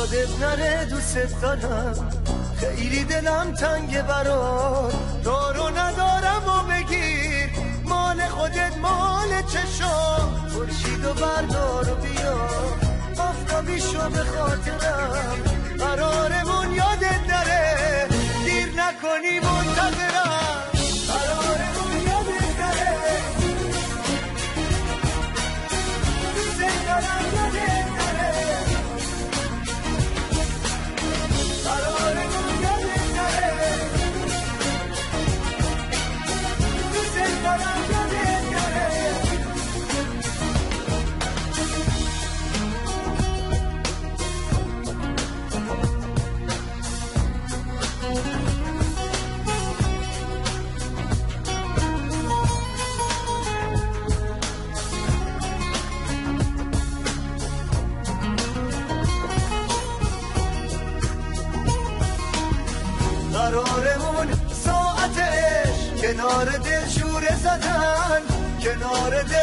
یادت نره دوست دارم. خیلی دلم تنگ برات. دارو ندارم و بگیر مال خودت مال چشم خورشید و بردار و بیا. آفتابی شو به خاطرم. قرارمون قرارمون ساعتش کنار دل شوره زدن. کنار دل